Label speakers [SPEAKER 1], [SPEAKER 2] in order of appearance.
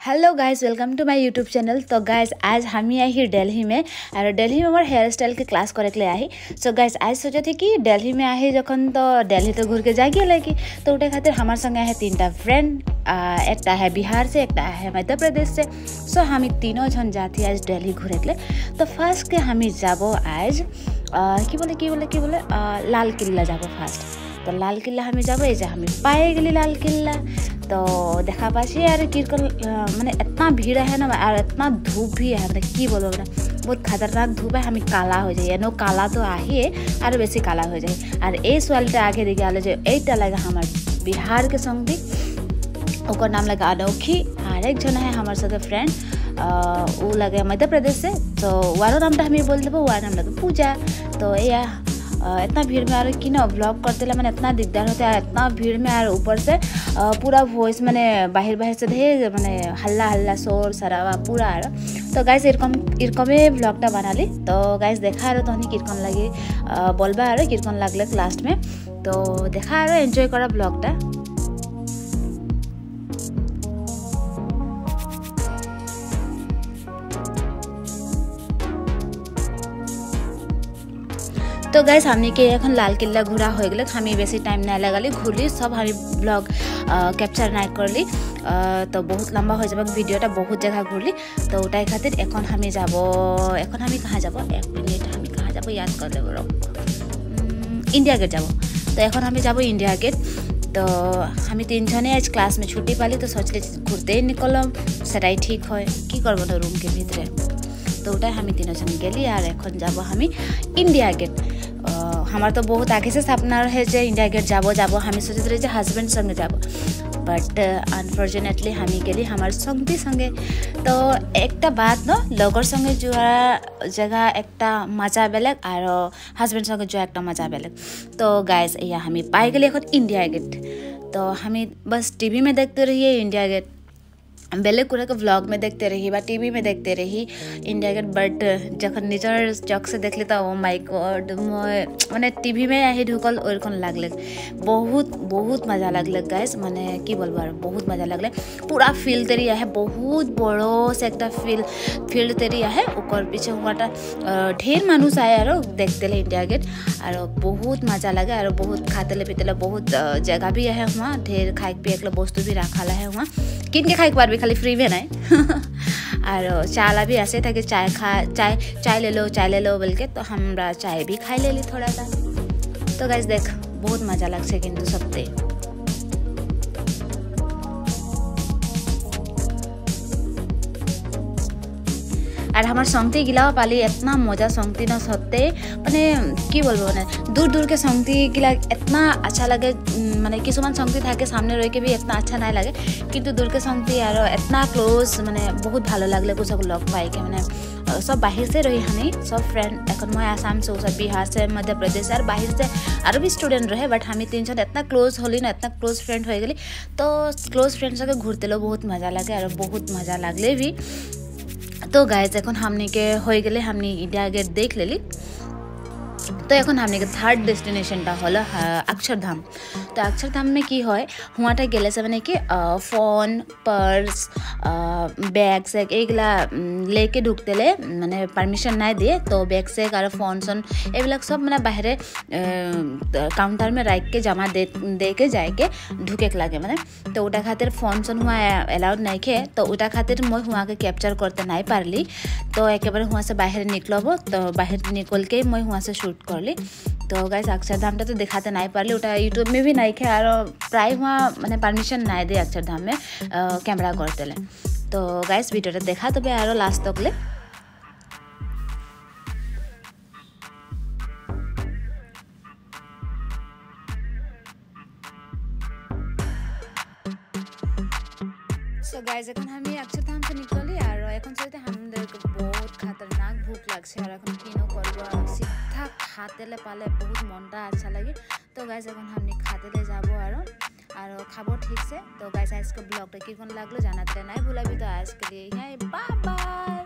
[SPEAKER 1] Hello guys welcome to my YouTube channel तो guys आज हम आई दिल्ली में। और दिल्ली में मोर हेयर स्टाइल के क्लास करे के लिए आई सो गाइस आज सोचे थे कि दिल्ली में आई जखन तो दिल्ली तो घूर के जागी लगी। तो उठे खातिर हमारे संगे है तीन टा फ्रेंड एक है बिहार से एक है मध्य प्रदेश से। सो हम तीनों जन जाती आज दिल्ली घूर के लिए। तो फ़र्स्ट के हम जाब आज कि बोले कि बोले कि बोले लाल किल्ला जाब फ़र्स्ट तो लाल किल्ला हमें जब, ये हम पाए गली लाल किल्ला तो देखा पासी यार किरकल मैंने इतना भीड़ है ना, और इतना धूप भी है मतलब की बोलो मैं बहुत खतरनाक धूप है, हमें काला हो जाए नो काला तो आए और बेसी काला हो जाए। और ये सोलटा आगे देखे आलो जो यहीटा लगा हमारे बिहार के संगीत ओकर नाम लगे अनोखी, और एक जन है हमारे साथ फ्रेंड वो लगे मध्य प्रदेश से तो वारो नाम हमें बोल देव वार नाम लगे पूजा तो यह इतना भीड़ में और कि ब्लॉग करते मैंने इतना दिग्दार होता है इतना भीड़ में और ऊपर से पूरा वॉइस मैंने बाहर बाहर से ढेर मैंने हल्ला हल्ला शोर सरावा पूरा आर तो गाइस এরকম এরকমে ব্লগটা বানালি তো গাইস দেখা আর তখন কীরকম লাগে বলবা আর কীরকম লাগলে লাস্ট में তো দেখা আর এনজয় করা ব্লগটা তো গাইস আমি আমিকে এখন লাল কিল্লা ঘোরা হয়ে গেলে আমি বেশি টাইম না লাগালি ঘুরলি সব আমি ব্লগ ক্যাপচার না করলি। তো বহুত লম্বা হয়ে যাবে ভিডিওটা, বহুত জায়গা ঘুরলি। তো ওটাই খাতির, এখন আমি যাব, এখন আমি কাহা যাব? এক মিনিট আমি কাহা যাব ইয়াদ করলে ইন্ডিয়া গেট যাব। তো এখন আমি যাব ইন্ডিয়া গেট তো আমি তিনজনে আজ ক্লাস মে ছুটি পালি, তো সচলে ঘুরতেই নিকলাম, সেটাই ঠিক হয়। কি করব তো রুমকে ভিতরে? দুটাই আমি তিনিজন গেলি আর এখন যাব আমি ইন্ডিয়া গেট আমার তো বহুত আগে আপনার হে যে ইন্ডিয়া গেট যাব যাব আমি সোচিতে যে হাজবেন্ড সঙ্গে যাব। বাট আনফর্চুনেটলি আমি গেলি আমার সঙ্গে সঙ্গে। তো একটা বাদ ন লগর সঙ্গে যাওয়ার জায়গা একটা মজা বেলেগ আর হাজবেন্ড সঙ্গে যাওয়া একটা মজা বেলেগ। তো গাইজ ইয়া আমি পাই গেলি এখন ইন্ডিয়া গেট তো আমি বাস টিভি মে দেখতে রহিয়ে ইন্ডিয়া গেট बेलेग के व्लॉग में देखते रही बा टीवी में देखते रही इंडिया गेट बट जखन निजर चक से देखली तो माय गॉड मैंने टीवी में आही ढुकल ओरकन लगल बहुत बहुत मज़ा लगल गाइस मैंने कि बोलबार बहुत मज़ा लगल पूरा फ़ील्ड तेरी है बहुत बड़ो से एक फील फ़ील्ड तेरी है ओकर पीछे हुआटा ढेर मानुस आए और देखते ले इंडिया गेट और बहुत मज़ा लगे और बहुत खातेले पीते बहुत जगह भी है वहाँ ढेर खाए पिए के वस्तु भी रखा है वहाँ किन के खाए पार खाली फ्री में नहीं और चाला भी ऐसे था कि चाय खा चाय चाय ले लो चाय ले लो बोल के तो हमरा चाय भी खाई ले ली थोड़ा सा तो गैस देख बहुत मज़ा लग से किंतु আর আমার সংতি গিলাও পালি এতনা মজা সংতি ন সত্যি মানে কি বলবো মানে দূর দূরকে সংতি গিলা এতনা আচ্ছা লাগে মানে কিছুমান সংতি থাকে সামনে রয়েকে বি এতনা আচ্ছা নাই লাগে কিন্তু দূরকে সংতি আর এতনা ক্লোজ মানে বহুত ভালো লাগলে কুচক লগ পাইকে মানে সব বাহির সে রহি হানি সব ফ্রেন্ড এখন মই আসাম সে ওসব বিহার সে মধ্যপ্রদেশ আর বাহির সে আরও বি স্টুডেন্ট রহে বাট আমি তিনজন এতনা ক্লোজ হলি না এতনা ক্লোজ ফ্রেন্ড হয়ে গেলি তো ক্লোজ ফ্রেন্ড সঙ্গে ঘুরতে লো বহুত মজা লাগে আর বহুত মজা লাগলে বি लगले भी তো গাইজ এখন হামনিকে হয়ে গেলে হামনি ইন্ডিয়া গেট দেখ লেলি তো এখন আমি থার্ড ডেস্টিনেশনটা হলো অক্ষরধাম তো अक्षरधामে কি হয় হুঁয়াটা গেলে মানে কি ফোন পার্স ব্যাগ স্যাগ এইগুলা লেকে ঢুকতেলে মানে পারমিশন নাই দিয়ে, তো ব্যাগ স্যাগ আর ফোন সোন এইবিলাক সব মানে বাহিরে কাউন্টারমে রাখকে জমা দেকে যাইকে ঢুকে লাগে মানে। তো ওটা খাতির ফোন সোন হুঁয়া এলাউড নাই খে তো ওটা খাতির মই হুঁয়াকে ক্যাপচার করতে নাই পারলি। তো একেবারে হুঁয়াশে বাইরে নিকলব, তো বাইরে নিকলকেই মই হুঁয়াশে শ্যুট কর রহলে তো গাইস अक्षरधाम तो देखाते नहीं पारे ওটা ইউটিউব মে ভি নাই খে আর প্রায় वहाँ মানে পারমিশন নাই দে अक्षरधाम में ক্যামেরা করতে তো গাইস ভিডিওটা দেখা তবে আর লাস্ট তকলে सो गाइज़ এখন আমি অক্ষরধাম থেকে নিকলি আর এখন চলতে আমাদের বহুত খতরনাক ভুক লাগছে আর এখন কিনো করব? আর সিধা খাতেলে পালে বহুত মনটা আচ্ছা লাগে। তো গাইজ এখন আমি খাতেলে যাব আরও আর খাব ঠিকছে। তো গাইজ আজকে ব্লগটা কীরকম লাগল জানাতে নাই ভুলাবি তো আজকে দিয়ে হ্যাঁ বাই বাই